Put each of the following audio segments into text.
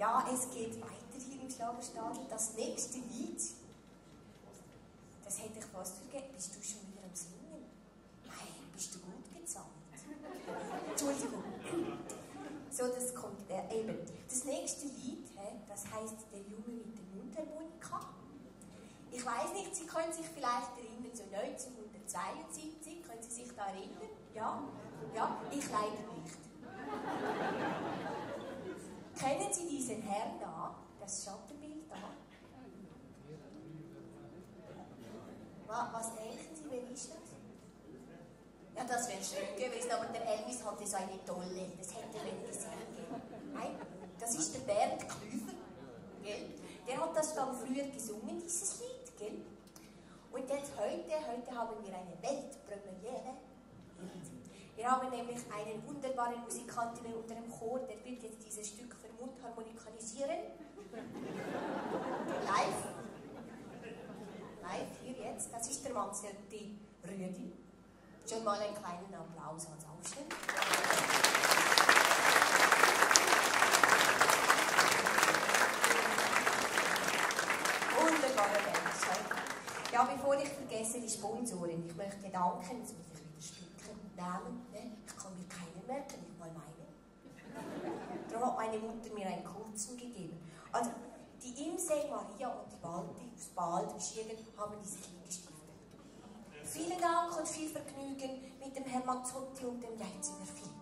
Ja, es geht weiter hier im Schlagerstadel. Das nächste Lied, das hätte ich fast vergessen. Bist du schon wieder am Singen? Nein, bist du gut gezahlt? Entschuldigung. So, das kommt äh, eben. Das nächste Lied, das heißt Der Junge mit der Mundharmonika. Ich weiß nicht, Sie können sich vielleicht erinnern, so 1972, können Sie sich da erinnern? Ja? Ja? Ich leider nicht. Kennen Sie diesen Herrn da? Das Schattenbild da? Was denken Sie, wer ist das? Ja, das wäre schön gewesen, aber der Elvis hatte so eine tolle, das hätte man gesehen. Nein, das ist der Bernd Klüver, gell? Der hat das dann früher gesungen, dieses Lied, gell? Und jetzt heute, heute haben wir eine Weltpremiere. Wir haben nämlich einen wunderbaren Musikanten in unserem Chor, der wird jetzt dieses Stück für Mundharmonikalisieren. Live. Live, hier jetzt. Das ist der Manzetti Rüdi. Schon mal einen kleinen Applaus als Aufstehen. Wunderbarer Mensch. Ja, bevor ich vergesse, die Sponsoren. Ich möchte danken, jetzt muss ich Namen. Ne? Ich kann mir keinen merken, nicht mal meine. Darum hat meine Mutter mir einen kurzen gegeben. Also, die Imse, Maria und die Walti aus Bald, haben dieses Lied gestiftet. Vielen Dank und viel Vergnügen mit dem Herrn Mazzotti und dem Leitzinger Philipp.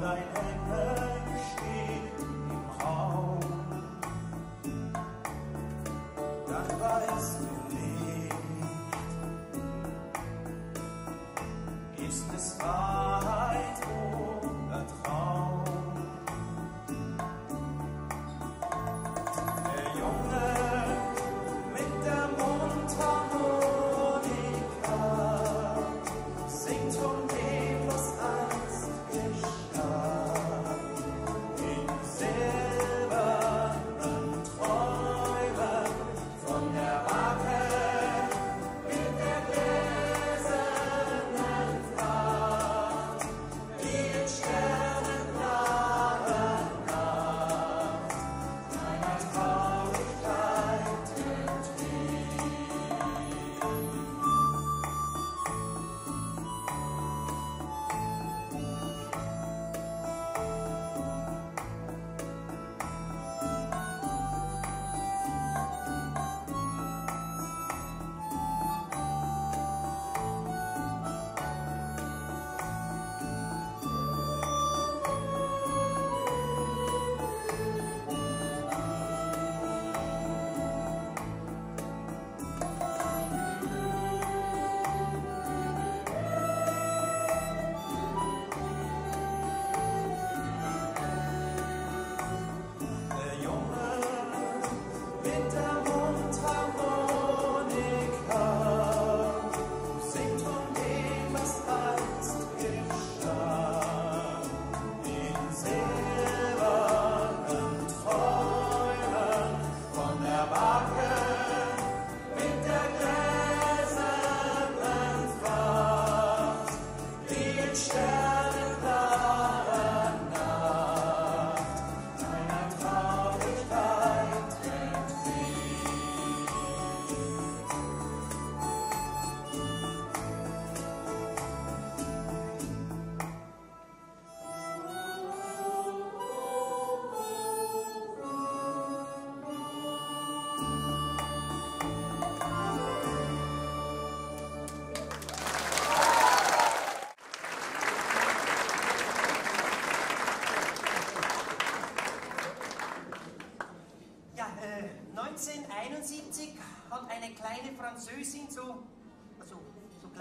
thine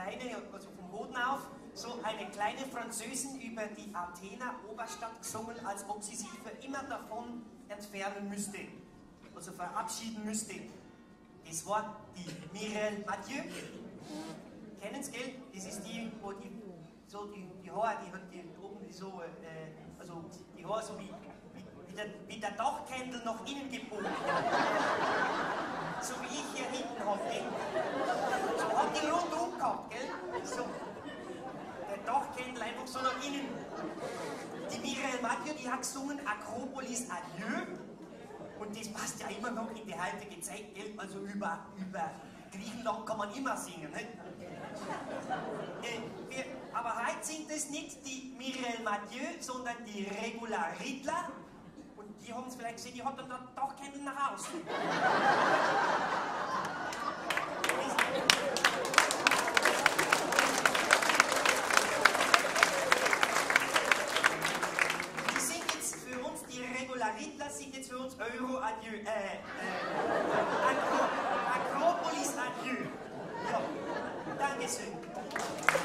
kleine, also vom Boden auf, so eine kleine Französin über die Athener Oberstadt gesungen, als ob sie sich für immer davon entfernen müsste, also verabschieden müsste. Das war die Mireille Mathieu. Kennen Sie, gell? Das ist die, wo die, so die, die Haare, die hat die oben so, äh, also die Haare so wie, der, wie der Dachkändel nach innen gebogen. so wie ich hier hinten habe. So hat die rundum gehabt, gell? So, der Dachkändel einfach so nach innen. Die Mireille Mathieu, die hat gesungen Akropolis Adieu. Und das passt ja immer noch in die heutige Zeit, gell? Also über, über Griechenland kann man immer singen, nicht? Äh, wir, aber heute singt es nicht die Mireille Mathieu, sondern die Regula Rittler. Die haben es vielleicht gesehen, die hat dann doch keinen nach Hause. Die singt jetzt für uns, die Regula Rittler singt jetzt für uns Euro Adieu. Äh, äh, Akro, Akropolis Adieu. Ja, Dankeschön.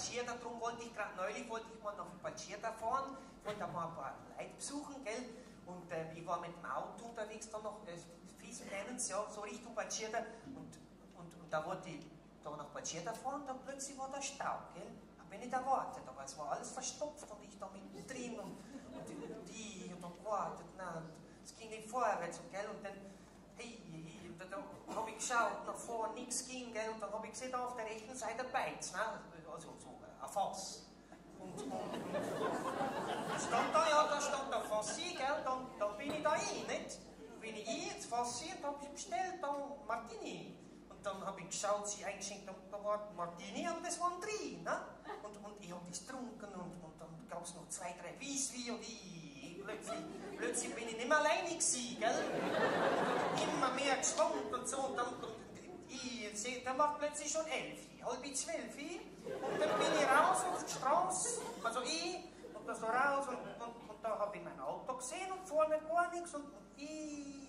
Pacierta, darum wollte ich gerade neulich, wollte ich mal nach Pacierta fahren, wollte mal ein paar Leute besuchen, gell? Und äh, ich war mit dem Auto unterwegs, dann noch, äh, Fies ja, so Richtung Pacierta, und, und, und da wollte ich da nach Pacierta fahren, dann plötzlich war da Stau, gell? Hab ich nicht erwartet, aber es war alles verstopft und ich da mittendrin und, und die und dann gewartet, nein, es ging nicht vorwärts, gell? Und dann, hey, hey da, da habe ich geschaut, nach vorne nichts ging, gell? Und dann habe ich gesehen, da auf der rechten Seite Beiz, ne? also so ein Fass. Und, und, und stand da, ja, da stand der Fassi, gell? Dann, dann bin ich da eh, nicht? Bin ich jetzt und habe ich bestellt, dann Martini. Und dann habe ich geschaut, sie eingeschenkt, da, da war Martini, aber das waren drei, ne? Und, und ich habe das getrunken und, und dann gab es noch zwei, drei Wiesli und ich, plötzlich, plötzlich bin ich nicht mehr alleine gewesen, gell? Und immer mehr geschwommen und so und dann, und ich, sehe, dann war plötzlich schon elf, halb zwölf, und dann bin ich raus auf die Straße, also ich, und da so raus und, und, und da habe ich mein Auto gesehen und vorne gar nichts und, ich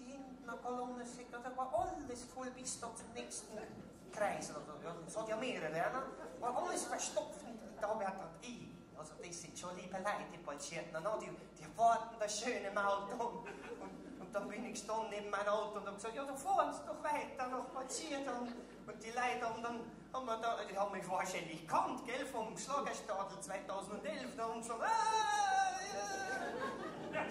hinten eine Kolonne, da war alles voll bis da zum nächsten Kreis, also, ja, hat ja mehrere, ne? war alles verstopft und da habe ich gedacht, ich, also das sind schon liebe Leute, die Polizisten, no? die, die warten da schön im Auto. Und, und, dann bin ich gestanden neben mein Auto und habe gesagt, ja, du fahrst doch weiter nach Polizisten und, und die Leute haben dann, haben wir da, die haben mich wahrscheinlich gekannt, gell, vom Schlagerstadel 2011, da haben gesagt, ah,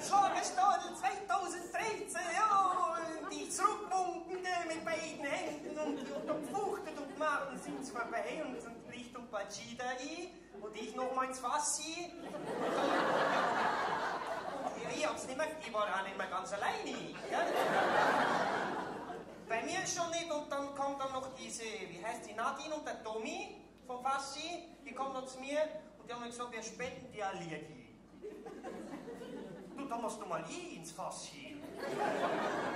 Schlagerstadel 2013, ja, die zurückwunken mit beiden Händen und, und, und fuchtet und gemacht und sind sie vorbei und sind Richtung Pachida ein und ich noch mal ins Fassi. Und ich hab's nicht mehr, ich war auch nicht mehr ganz alleine. Ja? Bei mir schon nicht und dann kommt dann noch diese, wie heißt die, Nadine und der Tommy vom Fassi, die kommen dann zu mir und die haben mir gesagt, wir spenden die Allergie. Du, da musst du mal hin ins Fassi.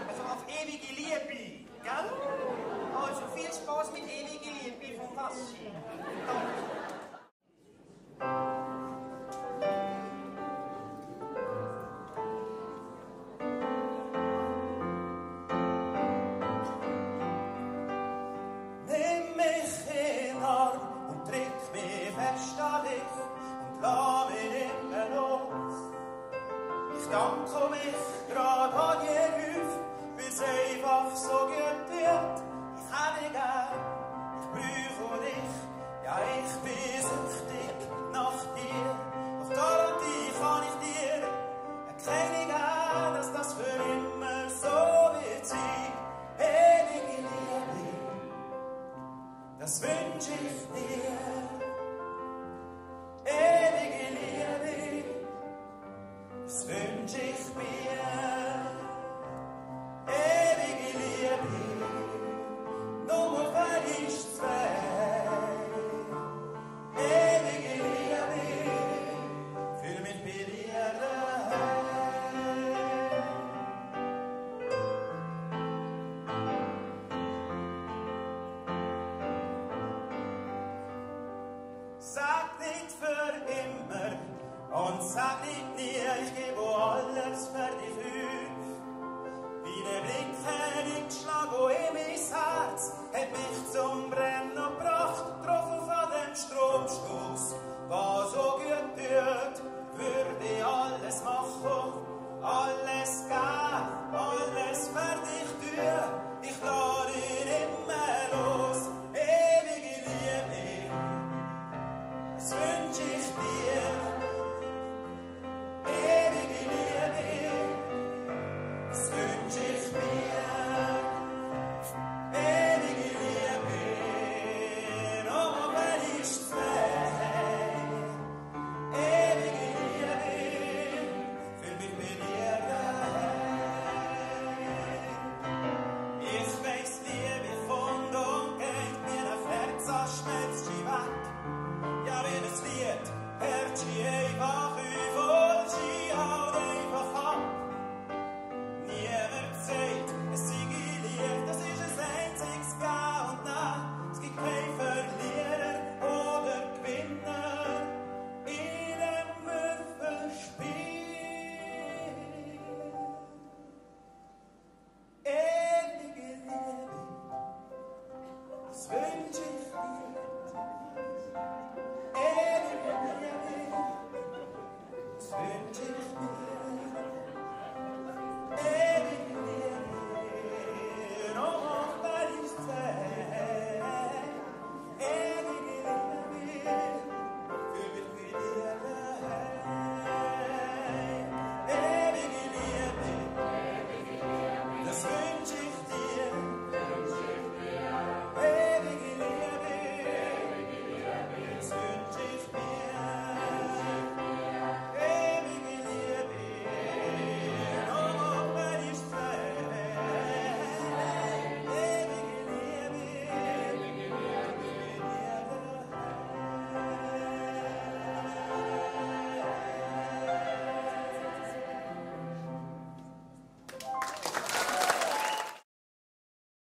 Also auf ewige Liebe, gell? Also viel Spaß mit ewige Liebe vom Fassi.